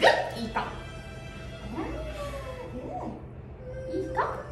グッ。いいかいいか